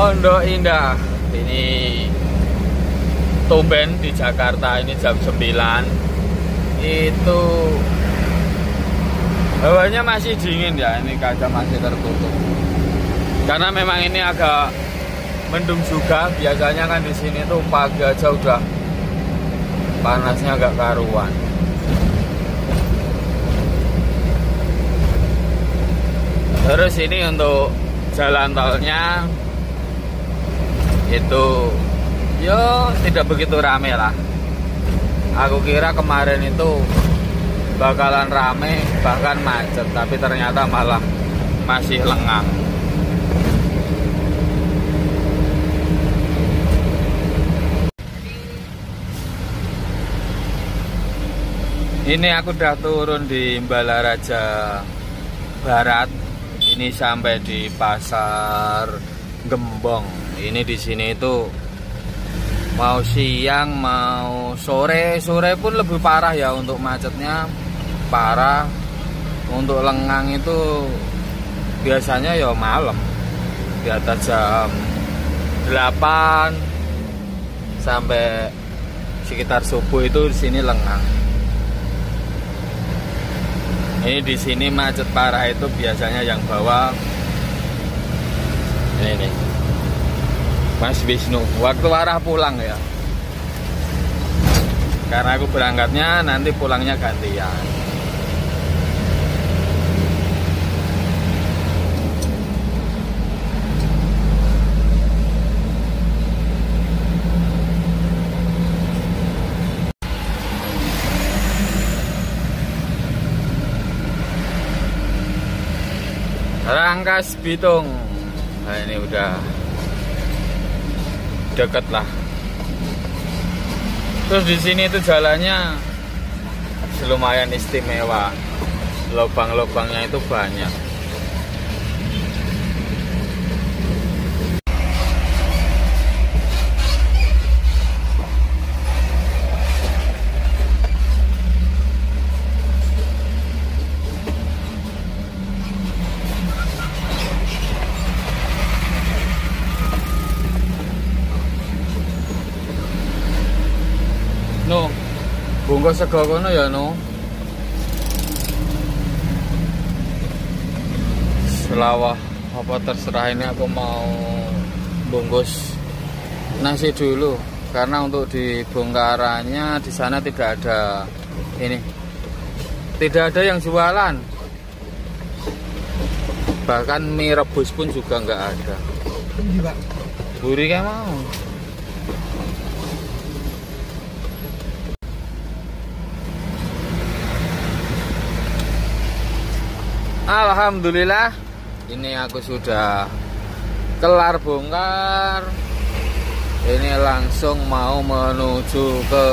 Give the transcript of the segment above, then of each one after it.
Pondok Indah. Ini tumben di Jakarta ini jam 9 itu hawanya masih dingin ya ini kaca masih tertutup. Karena memang ini agak mendung juga biasanya kan di sini tuh pagi aja udah panasnya agak karuan. Terus ini untuk jalan tolnya itu yo tidak begitu rame lah. Aku kira kemarin itu bakalan rame bahkan macet tapi ternyata malah masih lengang. Ini aku udah turun di Balaraja Barat. Ini sampai di pasar Gembong ini di sini itu mau siang mau sore. Sore pun lebih parah ya untuk macetnya. Parah. Untuk lengang itu biasanya ya malam. Di atas jam 8 sampai sekitar subuh itu di sini lengang. Ini di sini macet parah itu biasanya yang bawa ini nih Mas Wisnu waktu arah pulang ya? Karena aku berangkatnya nanti pulangnya gantian. Rangkas Bitung. Nah ini udah dekat lah terus di sini itu jalannya lumayan istimewa. Lubang-lubangnya itu banyak bungkus sego kono ya no. Selawah apa terserah ini aku mau bungkus nasi dulu. Karena untuk di bongkarannya di sana tidak ada ini. Tidak ada yang jualan. Bahkan mie rebus pun juga nggak ada. Buri kayak mau Alhamdulillah. Ini aku sudah kelar bongkar. Ini langsung mau menuju ke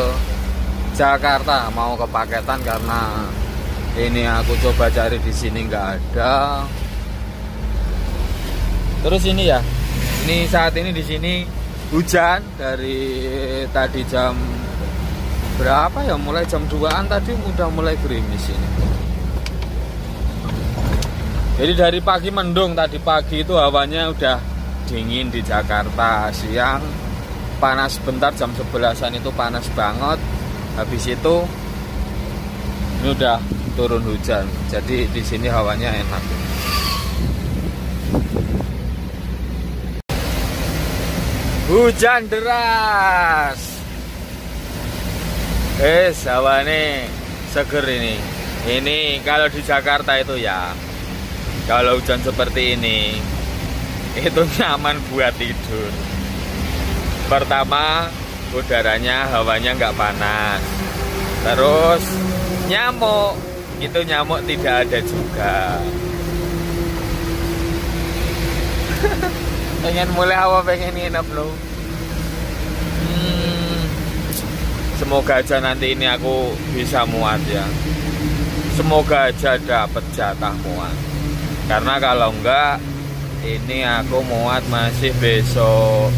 Jakarta. Mau ke paketan karena ini aku coba cari di sini nggak ada. Terus ini ya ini saat ini di sini hujan dari tadi jam berapa ya? Mulai jam 2an tadi udah mulai gerimis ini jadi dari pagi mendung tadi pagi itu hawanya udah dingin di Jakarta siang. Panas bentar jam 11an itu panas banget. Habis itu ini udah turun hujan. Jadi di sini hawanya enak. Hujan deras. Eh hawane seger ini. Ini kalau di Jakarta itu ya kalau hujan seperti ini itu nyaman buat tidur. Pertama udaranya hawanya nggak panas. Terus nyamuk. Itu nyamuk tidak ada juga. Pengen mulai awal pengen nginep lo hmm, semoga aja nanti ini aku bisa muat ya. Semoga aja dapat jatah muat karena kalau enggak ini aku muat masih besok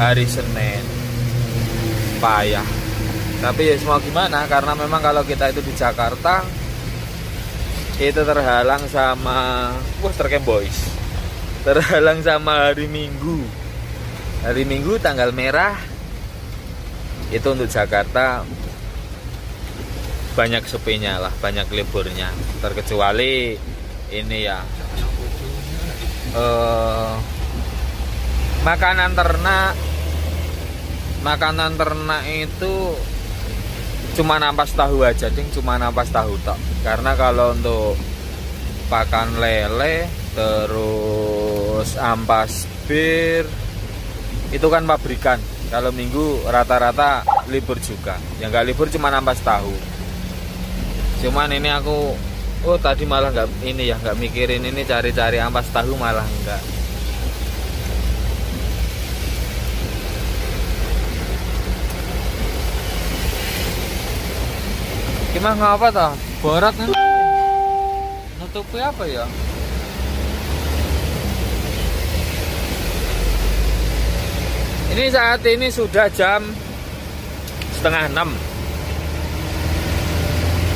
hari Senin. Payah. Tapi ya semua gimana? Karena memang kalau kita itu di Jakarta itu terhalang sama wah terkem boys. Terhalang sama hari Minggu. Hari Minggu tanggal merah itu untuk Jakarta banyak sepinya lah banyak liburnya terkecuali ini ya. Uh, makanan ternak. Makanan ternak itu cuma nampas tahu aja ding. Cuma nampas tahu tok. Karena kalau untuk pakan lele terus ampas bir itu kan pabrikan. Kalau minggu rata-rata libur juga. Yang nggak libur cuma nampas tahu. Cuman ini aku oh tadi malah nggak ini ya nggak mikirin ini cari-cari ampas tahu malah enggak gimana ngapa toh borat nih nutupi apa ya Ini saat ini sudah jam setengah enam.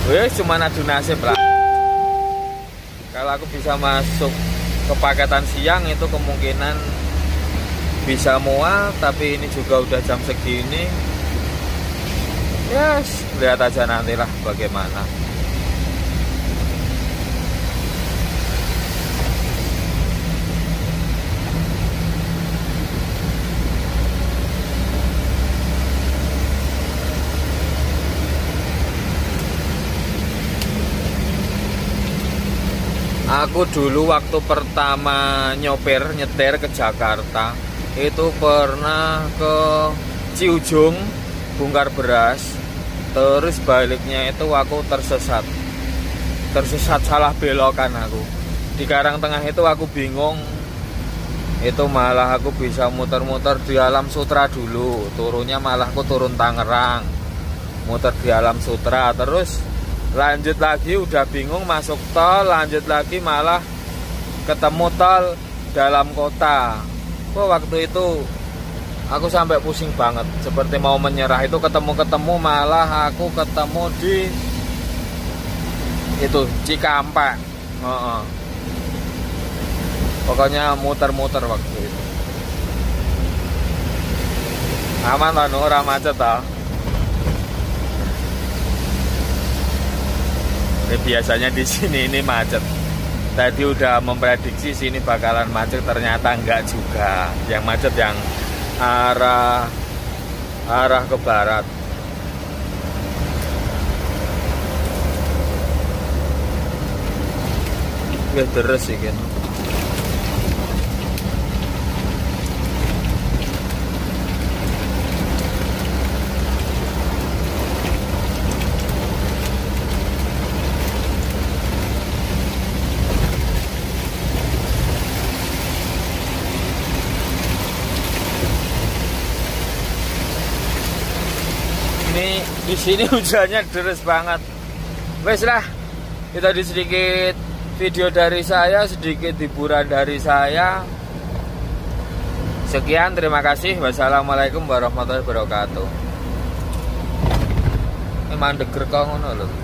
Wih, cuma adu nasib lah. Kalau aku bisa masuk ke paketan siang itu kemungkinan bisa muat, tapi ini juga udah jam segini. Yes, lihat aja nantilah bagaimana. Aku dulu waktu pertama nyoper nyetir ke Jakarta itu pernah ke Ciujung bongkar beras. Terus baliknya itu aku tersesat. Tersesat salah belokan aku. Di Karang Tengah itu aku bingung. Itu malah aku bisa muter-muter di alam sutra dulu. Turunnya malah aku turun Tangerang. Muter di alam sutra. Terus lanjut lagi udah bingung masuk tol lanjut lagi malah ketemu tol dalam kota. Kok waktu itu aku sampai pusing banget seperti mau menyerah. Itu ketemu-ketemu malah aku ketemu di itu Cikampek. Uh -uh. pokoknya muter-muter waktu itu. Aman lah orang macet Ini biasanya di sini ini macet. Tadi udah memprediksi sini bakalan macet, ternyata enggak juga. Yang macet yang arah arah ke barat. Wih, deres sih kan. ini di sini hujannya deras banget. Wes lah kita di sedikit video dari saya sedikit hiburan dari saya. Sekian terima kasih. Wassalamualaikum warahmatullahi wabarakatuh. Emang deger kok ngono loh